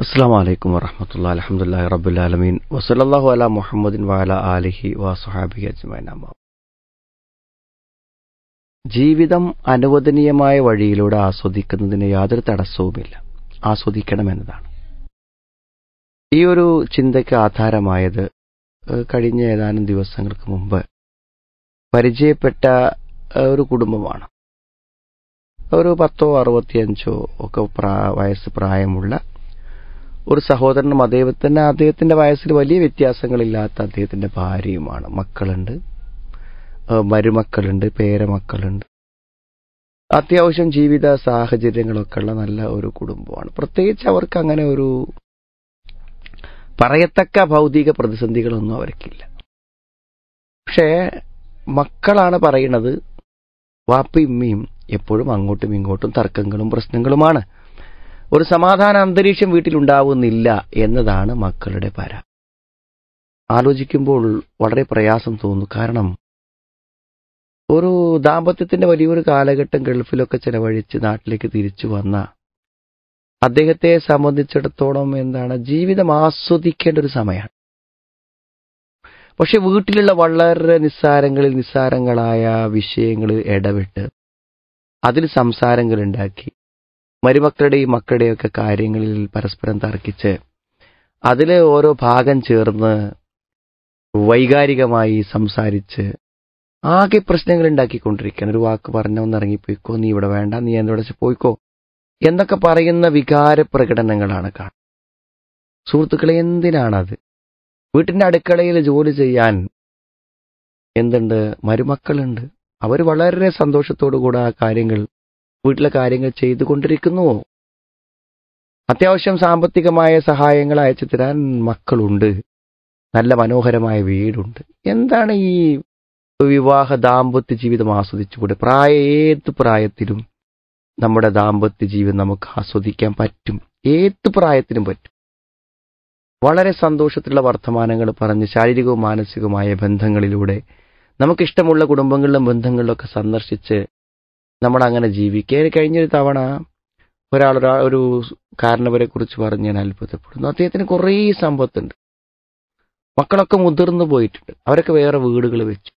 അസ്സാം വലൈക്കും വറഹമത്തുള്ള അലഹമുല്ലാ റബുലാലമീൻ അല മുഹമ്മദിൻ വാല ആലിഹി വസുഹാബി അജ്മൈനാമ ജീവിതം അനുവദനീയമായ വഴിയിലൂടെ ആസ്വദിക്കുന്നതിന് യാതൊരു തടസ്സവുമില്ല. ആസ്വദിക്കണമെന്നതാണ്. ഈ ഒരു ചിന്തയ്ക്ക് ആധാരമായത് കഴിഞ്ഞ ഏതാനും ദിവസങ്ങൾക്ക് മുമ്പ് പരിചയപ്പെട്ട ഒരു കുടുംബമാണ്. ഒരു പത്തോ അറുപത്തിയഞ്ചോ ഒക്കെ വയസ്സ് പ്രായമുള്ള ഒരു സഹോദരനും അദ്ദേഹത്തിന് അദ്ദേഹത്തിന്റെ വയസ്സിൽ വലിയ വ്യത്യാസങ്ങളില്ലാത്ത അദ്ദേഹത്തിന്റെ ഭാര്യയുമാണ്. മക്കളുണ്ട്. മരുമക്കളുണ്ട് പേരമക്കളുണ്ട്. അത്യാവശ്യം ജീവിത സാഹചര്യങ്ങളൊക്കെ ഉള്ള നല്ല ഒരു കുടുംബമാണ്. പ്രത്യേകിച്ച് അവർക്ക് അങ്ങനെ ഒരു പറയത്തക്ക ഭൗതിക പ്രതിസന്ധികളൊന്നും അവർക്കില്ല. പക്ഷേ മക്കളാണ് പറയുന്നത് വാപ്പയും ഉമ്മയും എപ്പോഴും അങ്ങോട്ടും ഇങ്ങോട്ടും തർക്കങ്ങളും പ്രശ്നങ്ങളുമാണ്. ഒരു സമാധാന അന്തരീക്ഷം വീട്ടിലുണ്ടാവുന്നില്ല എന്നതാണ് മക്കളുടെ പര. ആലോചിക്കുമ്പോൾ വളരെ പ്രയാസം തോന്നുന്നു കാരണം ഒരു ദാമ്പത്യത്തിന്റെ വലിയൊരു കാലഘട്ടം ഗൾഫിലൊക്കെ ചെലവഴിച്ച് നാട്ടിലേക്ക് തിരിച്ചു വന്ന അദ്ദേഹത്തെ സംബന്ധിച്ചിടത്തോളം എന്താണ് ജീവിതം ആസ്വദിക്കേണ്ട ഒരു സമയമാണ്. പക്ഷെ വീട്ടിലുള്ള വളരെ നിസ്സാരങ്ങളിൽ നിസ്സാരങ്ങളായ വിഷയങ്ങളിൽ ഇടപെട്ട് അതിൽ സംസാരങ്ങൾ ഉണ്ടാക്കി. മരുമക്കളുടെയും മക്കളുടെയും ഒക്കെ കാര്യങ്ങളിൽ പരസ്പരം തർക്കിച്ച് അതിൽ ഓരോ ഭാഗം ചേർന്ന് വൈകാരികമായി സംസാരിച്ച് ആകെ പ്രശ്നങ്ങൾ ഉണ്ടാക്കിക്കൊണ്ടിരിക്കുകയാണ്. ഒരു വാക്ക് പറഞ്ഞ ഒന്ന് ഇറങ്ങിപ്പോയിക്കോ നീ ഇവിടെ വേണ്ട നീ എന്നോട് പോയിക്കോ എന്നൊക്കെ പറയുന്ന വികാര പ്രകടനങ്ങളാണ് കാണുന്നത്. സുഹൃത്തുക്കളെ എന്തിനാണത്? വീട്ടിന്റെ അടുക്കളയിൽ ജോലി ചെയ്യാൻ എന്തുണ്ട്? മരുമക്കളുണ്ട്. അവർ വളരെ സന്തോഷത്തോടു കൂടെ ആ കാര്യങ്ങൾ വീട്ടിലെ കാര്യങ്ങൾ ചെയ്തുകൊണ്ടിരിക്കുന്നുവോ? അത്യാവശ്യം സാമ്പത്തികമായ സഹായങ്ങൾ അയച്ചു തരാൻ മക്കളുണ്ട്. നല്ല മനോഹരമായ വീടുണ്ട്. എന്താണ് ഈ വിവാഹ ദാമ്പത്യ ജീവിതം ആസ്വദിച്ചുകൂടെ? പ്രായ ഏത് പ്രായത്തിലും നമ്മുടെ ദാമ്പത്യ ജീവിതം നമുക്ക് ആസ്വദിക്കാൻ പറ്റും. ഏത് പ്രായത്തിനും പറ്റും. വളരെ സന്തോഷത്തിലുള്ള വർത്തമാനങ്ങൾ പറഞ്ഞ് ശാരീരികവും മാനസികവുമായ ബന്ധങ്ങളിലൂടെ നമുക്കിഷ്ടമുള്ള കുടുംബങ്ങളിലും ബന്ധങ്ങളിലൊക്കെ സന്ദർശിച്ച് നമ്മൾ അങ്ങനെ ജീവിക്കുക കഴിഞ്ഞൊരു തവണ ഒരാൾ ഒരാ- കാരണവരെ കുറിച്ച് പറഞ്ഞ് ഞാൻ അത്ഭുതപ്പെടുന്നു. അദ്ദേഹത്തിന് കുറേ സമ്പത്തുണ്ട്. മക്കളൊക്കെ മുതിർന്നു പോയിട്ടുണ്ട്. അവരൊക്കെ വേറെ വീടുകൾ വെച്ചു.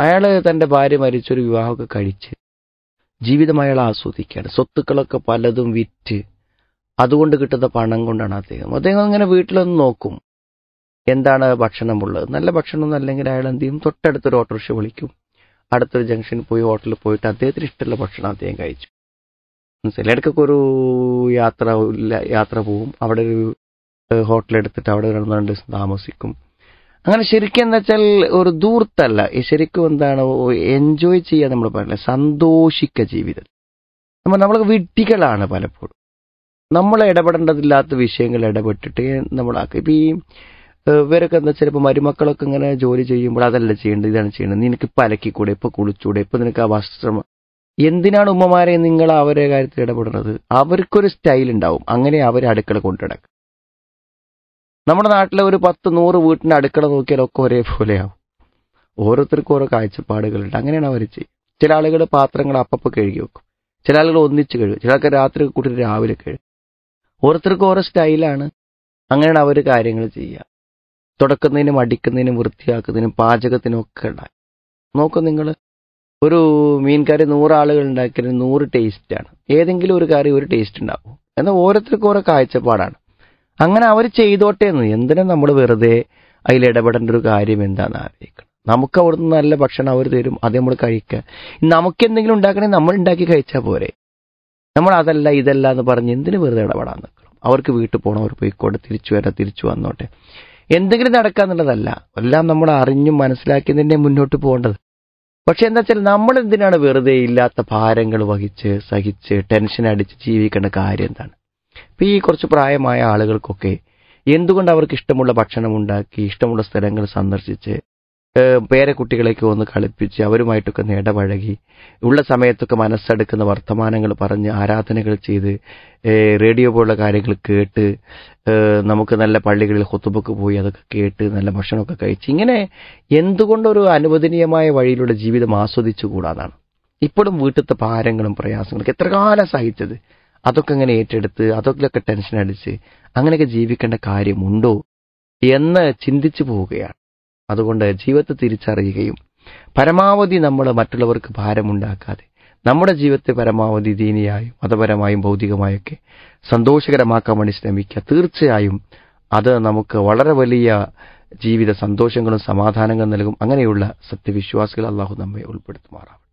അയാൾ തന്റെ ഭാര്യ മരിച്ചൊരു വിവാഹമൊക്കെ കഴിച്ച് ജീവിതം അയാൾ ആസ്വദിക്കുകയാണ്. സ്വത്തുക്കളൊക്കെ പലതും വിറ്റ് അതുകൊണ്ട് കിട്ടുന്ന പണം കൊണ്ടാണ് അദ്ദേഹം. അദ്ദേഹം അങ്ങനെ വീട്ടിലൊന്ന് നോക്കും. എന്താണ് ഭക്ഷണമുള്ളത്? നല്ല ഭക്ഷണമൊന്നും അല്ലെങ്കിൽ അയാൾ എന്ത് ചെയ്യും? തൊട്ടടുത്തൊരു ഓട്ടോറിക്ഷ വിളിക്കും. അടുത്തൊരു ജംഗ്ഷനിൽ പോയി ഹോട്ടലിൽ പോയിട്ട് അദ്ദേഹത്തിന് ഇഷ്ടമുള്ള ഭക്ഷണം അദ്ദേഹം കഴിച്ചു. മനസ്സിലായി? ഇടയ്ക്കൊക്കെ ഒരു യാത്ര യാത്ര പോവും. അവിടെ ഒരു ഹോട്ടൽ എടുത്തിട്ട് അവിടെ ഒരു രണ്ട് ദിവസം താമസിക്കും. അങ്ങനെ ശരിക്കും എന്താ വെച്ചാൽ ഒരു ദൂർത്തല്ല. ശരിക്കും എന്താണ് എൻജോയ് ചെയ്യാൻ നമ്മൾ പറയില്ല സന്തോഷിക്ക ജീവിതം. നമ്മൾ നമ്മൾ വിഡ്ഢികളാണ് പലപ്പോഴും. നമ്മൾ ഇടപെടേണ്ടതില്ലാത്ത വിഷയങ്ങൾ ഇടപെട്ടിട്ട് നമ്മളാക്കി ഇപ്പം ഈ ഇവരൊക്കെ എന്താ ചിലപ്പോൾ മരുമക്കളൊക്കെ ഇങ്ങനെ ജോലി ചെയ്യുമ്പോൾ അതല്ല ചെയ്യേണ്ടത് ഇതാണ് ചെയ്യേണ്ടത്. നിനക്ക് ഇപ്പൊ അലക്കിക്കൂടെ ഇപ്പൊ കുളിച്ചൂടെ ഇപ്പൊ നിനക്ക് ആ വസ്ത്രം. എന്തിനാണ് ഉമ്മമാരെ നിങ്ങൾ അവരെ കാര്യത്തിൽ ഇടപെടുന്നത്? അവർക്കൊരു സ്റ്റൈൽ ഉണ്ടാവും. അങ്ങനെ അവരെ അടുക്കള കൊണ്ടുനടക്കും. നമ്മുടെ നാട്ടിലെ ഒരു പത്ത് നൂറ് വീട്ടിന്റെ അടുക്കള നോക്കിയാലൊക്കെ ഒരേപോലെയാവും. ഓരോരുത്തർക്കും ഓരോ കാഴ്ചപ്പാടുകളുണ്ട്. അങ്ങനെയാണ് അവർ ചെയ്യും ചില ആളുകൾ പാത്രങ്ങൾ അപ്പപ്പോൾ കഴുകി വെക്കും. ചില ആളുകൾ ഒന്നിച്ച് കഴുകും. ചില ആൾക്കാർ രാത്രി കൂട്ടി രാവിലെ കഴുകും. ഓരോരുത്തർക്കും ഓരോ സ്റ്റൈലാണ് അങ്ങനെയാണ് അവർ കാര്യങ്ങൾ ചെയ്യുക. തുടക്കുന്നതിനും അടിക്കുന്നതിനും വൃത്തിയാക്കുന്നതിനും പാചകത്തിനും ഒക്കെ ഉണ്ടായി. നോക്കൂ നിങ്ങൾ ഒരു മീൻ കറി നൂറ് ആളുകൾ ഉണ്ടാക്കിയാലും നൂറ് ടേസ്റ്റാണ് ഏതെങ്കിലും ഒരു കറി ഒരു ടേസ്റ്റ് ഉണ്ടാവും. എന്നാൽ ഓരോരുത്തർക്കും ഓരോ കാഴ്ചപ്പാടാണ്. അങ്ങനെ അവർ ചെയ്തോട്ടെ എന്ന്. എന്തിനാ നമ്മൾ വെറുതെ അതിൽ ഇടപെടേണ്ട ഒരു കാര്യം എന്താണെന്ന് ആലോചിക്കണം. നമുക്ക് അവിടുന്ന് നല്ല ഭക്ഷണം അവർ തരും അത് നമ്മൾ കഴിക്കുക. നമുക്ക് എന്തെങ്കിലും ഉണ്ടാക്കണമെങ്കിൽ നമ്മൾ ഉണ്ടാക്കി കഴിച്ചാൽ പോരെ. നമ്മൾ അതല്ല ഇതല്ല എന്ന് പറഞ്ഞ് എന്തിനു വെറുതെ ഇടപെടാൻ നിൽക്കണം? അവർക്ക് വീട്ടിൽ പോകണം അവർ പോയിക്കോട്ടെ തിരിച്ചു വരാം തിരിച്ചു വന്നോട്ടെ. എന്തെങ്കിലും നടക്കാന്നുള്ളതല്ല എല്ലാം നമ്മൾ അറിഞ്ഞും മനസ്സിലാക്കി തന്നെ മുന്നോട്ട് പോകേണ്ടത്. പക്ഷെ എന്താ വെച്ചാൽ നമ്മൾ എന്തിനാണ് വെറുതെ ഇല്ലാത്ത ഭാരങ്ങൾ വഹിച്ച് സഹിച്ച് ടെൻഷൻ അടിച്ച് ജീവിക്കേണ്ട കാര്യം എന്താണ്? ഇപ്പൊ ഈ കുറച്ച് പ്രായമായ ആളുകൾക്കൊക്കെ എന്തുകൊണ്ട് അവർക്ക് ഇഷ്ടമുള്ള ഭക്ഷണം ഉണ്ടാക്കി ഇഷ്ടമുള്ള സ്ഥലങ്ങൾ സന്ദർശിച്ച് പേരക്കുട്ടികളെയൊക്കെ ഒന്ന് കളിപ്പിച്ച് അവരുമായിട്ടൊക്കെ ഒന്ന് ഇടപഴകി ഉള്ള സമയത്തൊക്കെ മനസ്സെടുക്കുന്ന വർത്തമാനങ്ങൾ പറഞ്ഞ് ആരാധനകൾ ചെയ്ത് റേഡിയോ പോലുള്ള കാര്യങ്ങൾ കേട്ട് നമുക്ക് നല്ല പള്ളികളിൽ ഹൊത്തുബക്ക് പോയി അതൊക്കെ കേട്ട് നല്ല ഭക്ഷണമൊക്കെ കഴിച്ച് ഇങ്ങനെ എന്തുകൊണ്ടൊരു അനുവദനീയമായ വഴിയിലൂടെ ജീവിതം ആസ്വദിച്ചുകൂടാന്നാണ്. ഇപ്പോഴും വീട്ടിലത്തെ ഭാരങ്ങളും പ്രയാസങ്ങളും എത്ര കാലം സഹിച്ചത്? അതൊക്കെ ഇങ്ങനെ ഏറ്റെടുത്ത് അതൊക്കെ ടെൻഷൻ അടിച്ച് അങ്ങനെയൊക്കെ ജീവിക്കേണ്ട കാര്യമുണ്ടോ എന്ന് ചിന്തിച്ചു പോവുകയാണ്. അതുകൊണ്ട് ജീവിതത്തെ തിരിച്ചറിയുകയും പരമാവധി നമ്മൾ മറ്റുള്ളവർക്ക് ഭാരമുണ്ടാക്കാതെ നമ്മുടെ ജീവിതത്തെ പരമാവധി ദീനിയായും മതപരമായും ഭൗതികമായൊക്കെ സന്തോഷകരമാക്കാൻ വേണ്ടി ശ്രമിക്കുക. തീർച്ചയായും അത് നമുക്ക് വളരെ വലിയ ജീവിത സന്തോഷങ്ങളും സമാധാനങ്ങളും നൽകും. അങ്ങനെയുള്ള സത്യവിശ്വാസികൾ അള്ളാഹു നമ്മെ ഉൾപ്പെടുത്തുമാറാം